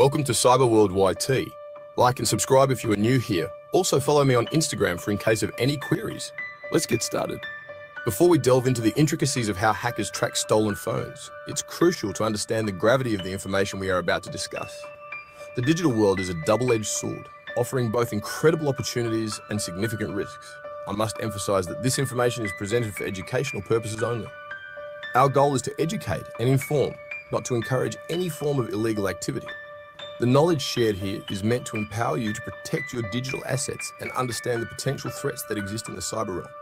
Welcome to Cyberworld YT. Like and subscribe if you are new here. Also follow me on Instagram for in case of any queries. Let's get started. Before we delve into the intricacies of how hackers track stolen phones, it's crucial to understand the gravity of the information we are about to discuss. The digital world is a double-edged sword, offering both incredible opportunities and significant risks. I must emphasize that this information is presented for educational purposes only. Our goal is to educate and inform, not to encourage any form of illegal activity. The knowledge shared here is meant to empower you to protect your digital assets and understand the potential threats that exist in the cyber realm.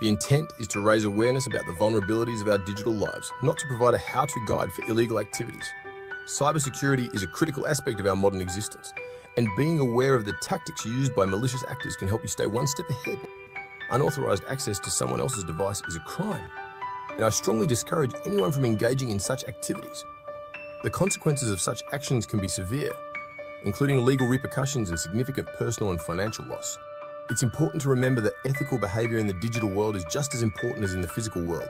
The intent is to raise awareness about the vulnerabilities of our digital lives, not to provide a how-to guide for illegal activities. Cybersecurity is a critical aspect of our modern existence, and being aware of the tactics used by malicious actors can help you stay one step ahead. Unauthorized access to someone else's device is a crime, and I strongly discourage anyone from engaging in such activities. The consequences of such actions can be severe, including legal repercussions and significant personal and financial loss. It's important to remember that ethical behavior in the digital world is just as important as in the physical world.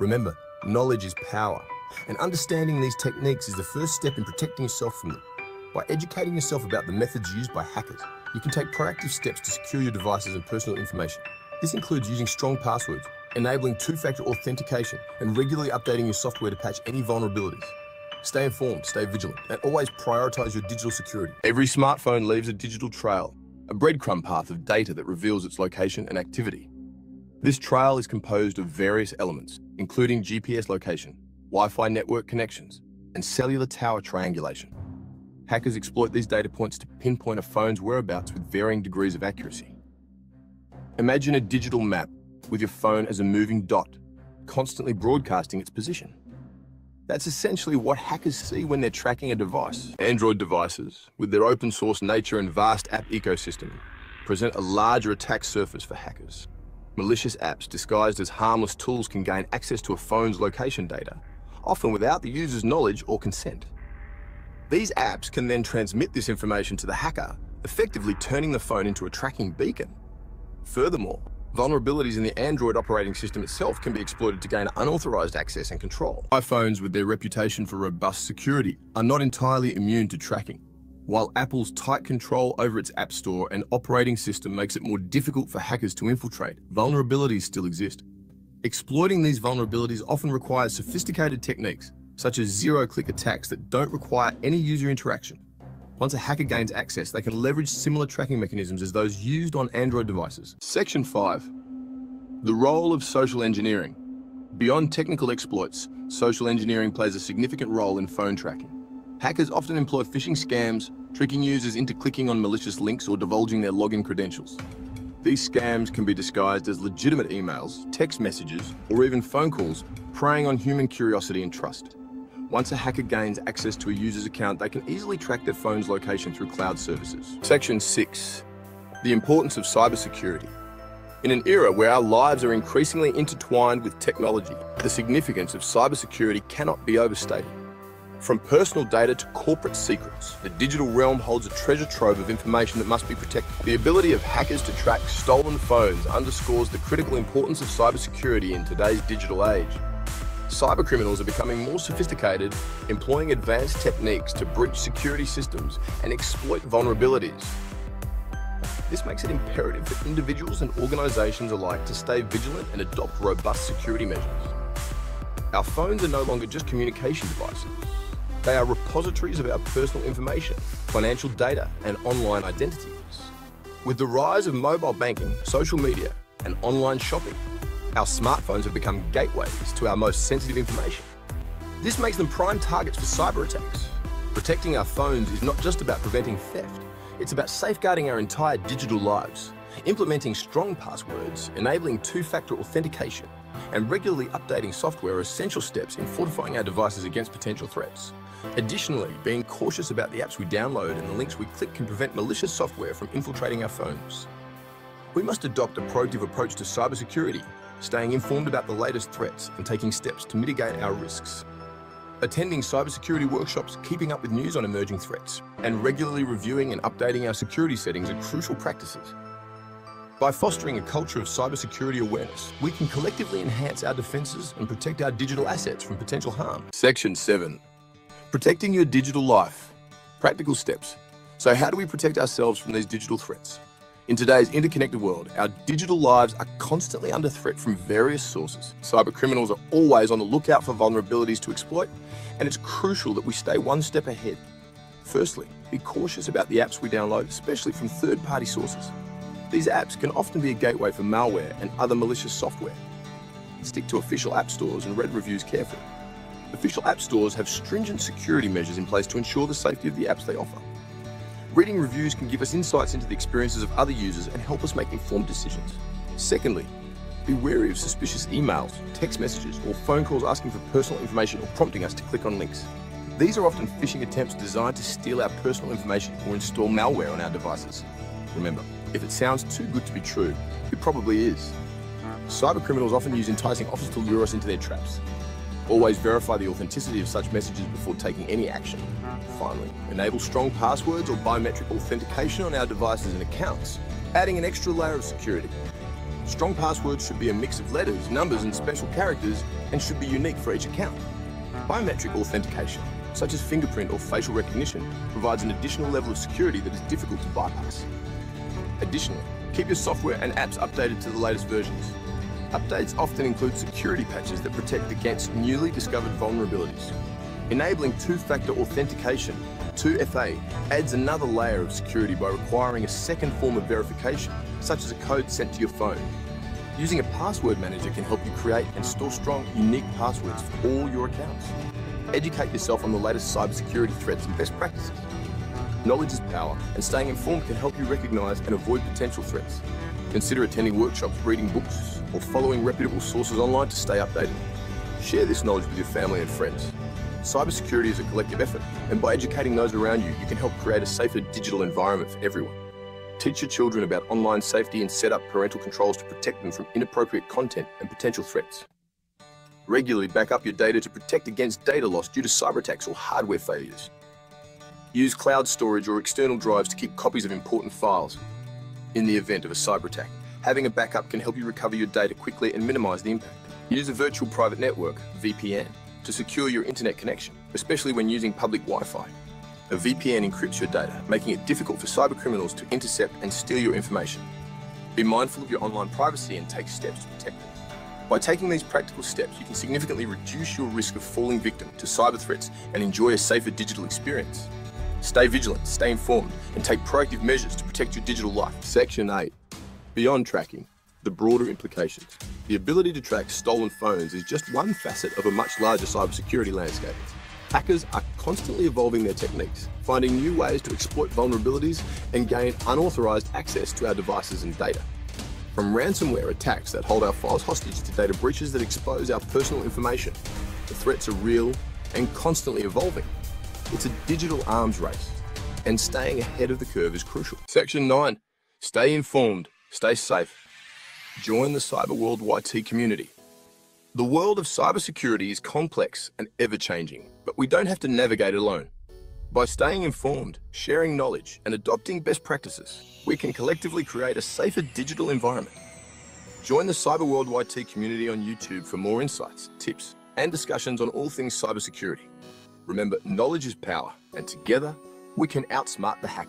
Remember, knowledge is power, and understanding these techniques is the first step in protecting yourself from them. By educating yourself about the methods used by hackers, you can take proactive steps to secure your devices and personal information. This includes using strong passwords, enabling two-factor authentication, and regularly updating your software to patch any vulnerabilities. Stay informed, stay vigilant, and always prioritize your digital security. Every smartphone leaves a digital trail, a breadcrumb path of data that reveals its location and activity. This trail is composed of various elements, including GPS location, Wi-Fi network connections, and cellular tower triangulation. Hackers exploit these data points to pinpoint a phone's whereabouts with varying degrees of accuracy. Imagine a digital map with your phone as a moving dot, constantly broadcasting its position. That's essentially what hackers see when they're tracking a device. Android devices, with their open source nature and vast app ecosystem, present a larger attack surface for hackers. Malicious apps disguised as harmless tools can gain access to a phone's location data, often without the user's knowledge or consent. These apps can then transmit this information to the hacker, effectively turning the phone into a tracking beacon. Furthermore, Vulnerabilities in the Android operating system itself can be exploited to gain unauthorized access and control. iPhones, with their reputation for robust security, are not entirely immune to tracking. While Apple's tight control over its App Store and operating system makes it more difficult for hackers to infiltrate, vulnerabilities still exist. Exploiting these vulnerabilities often requires sophisticated techniques, such as zero-click attacks that don't require any user interaction. Once a hacker gains access, they can leverage similar tracking mechanisms as those used on Android devices. Section 5. The role of social engineering. Beyond technical exploits, social engineering plays a significant role in phone tracking. Hackers often employ phishing scams, tricking users into clicking on malicious links or divulging their login credentials. These scams can be disguised as legitimate emails, text messages, or even phone calls, preying on human curiosity and trust. Once a hacker gains access to a user's account, they can easily track their phone's location through cloud services. Section 6. The importance of cybersecurity. In an era where our lives are increasingly intertwined with technology, the significance of cybersecurity cannot be overstated. From personal data to corporate secrets, the digital realm holds a treasure trove of information that must be protected. The ability of hackers to track stolen phones underscores the critical importance of cybersecurity in today's digital age. Cybercriminals are becoming more sophisticated, employing advanced techniques to breach security systems and exploit vulnerabilities. This makes it imperative for individuals and organizations alike to stay vigilant and adopt robust security measures. Our phones are no longer just communication devices. They are repositories of our personal information, financial data, and online identities. With the rise of mobile banking, social media, and online shopping, our smartphones have become gateways to our most sensitive information. This makes them prime targets for cyber attacks. Protecting our phones is not just about preventing theft, it's about safeguarding our entire digital lives. Implementing strong passwords, enabling two-factor authentication, and regularly updating software are essential steps in fortifying our devices against potential threats. Additionally, being cautious about the apps we download and the links we click can prevent malicious software from infiltrating our phones. We must adopt a proactive approach to cybersecurity staying informed about the latest threats and taking steps to mitigate our risks. Attending cybersecurity workshops, keeping up with news on emerging threats, and regularly reviewing and updating our security settings are crucial practices. By fostering a culture of cybersecurity awareness, we can collectively enhance our defences and protect our digital assets from potential harm. Section 7. Protecting your digital life. Practical steps. So how do we protect ourselves from these digital threats? In today's interconnected world, our digital lives are constantly under threat from various sources. Cyber criminals are always on the lookout for vulnerabilities to exploit, and it's crucial that we stay one step ahead. Firstly, be cautious about the apps we download, especially from third-party sources. These apps can often be a gateway for malware and other malicious software. Stick to official app stores and read reviews carefully. Official app stores have stringent security measures in place to ensure the safety of the apps they offer. Reading reviews can give us insights into the experiences of other users and help us make informed decisions. Secondly, be wary of suspicious emails, text messages, or phone calls asking for personal information or prompting us to click on links. These are often phishing attempts designed to steal our personal information or install malware on our devices. Remember, if it sounds too good to be true, it probably is. Cyber criminals often use enticing offers to lure us into their traps. Always verify the authenticity of such messages before taking any action. Finally, enable strong passwords or biometric authentication on our devices and accounts, adding an extra layer of security. Strong passwords should be a mix of letters, numbers, and special characters, and should be unique for each account. Biometric authentication, such as fingerprint or facial recognition, provides an additional level of security that is difficult to bypass. Additionally, keep your software and apps updated to the latest versions. Updates often include security patches that protect against newly discovered vulnerabilities. Enabling two-factor authentication, 2FA, adds another layer of security by requiring a second form of verification, such as a code sent to your phone. Using a password manager can help you create and store strong, unique passwords for all your accounts. Educate yourself on the latest cybersecurity threats and best practices. Knowledge is power, and staying informed can help you recognize and avoid potential threats. Consider attending workshops, reading books, or following reputable sources online to stay updated. Share this knowledge with your family and friends. Cybersecurity is a collective effort, and by educating those around you, you can help create a safer digital environment for everyone. Teach your children about online safety and set up parental controls to protect them from inappropriate content and potential threats. Regularly back up your data to protect against data loss due to cyber attacks or hardware failures. Use cloud storage or external drives to keep copies of important files. In the event of a cyber attack, having a backup can help you recover your data quickly and minimize the impact. Use a virtual private network, VPN, to secure your internet connection, especially when using public Wi-Fi. A VPN encrypts your data, making it difficult for cyber criminals to intercept and steal your information. Be mindful of your online privacy and take steps to protect it. By taking these practical steps, you can significantly reduce your risk of falling victim to cyber threats and enjoy a safer digital experience. Stay vigilant, stay informed, and take proactive measures to protect your digital life. Section 8. Beyond tracking, the broader implications. The ability to track stolen phones is just one facet of a much larger cybersecurity landscape. Hackers are constantly evolving their techniques, finding new ways to exploit vulnerabilities and gain unauthorized access to our devices and data. From ransomware attacks that hold our files hostage to data breaches that expose our personal information, the threats are real and constantly evolving. It's a digital arms race, and staying ahead of the curve is crucial. Section 9. Stay informed, stay safe. Join the Cyber World YT community. The world of cybersecurity is complex and ever-changing, but we don't have to navigate alone. By staying informed, sharing knowledge, and adopting best practices, we can collectively create a safer digital environment. Join the Cyber World YT community on YouTube for more insights, tips, and discussions on all things cybersecurity. Remember, knowledge is power, and together, we can outsmart the hackers.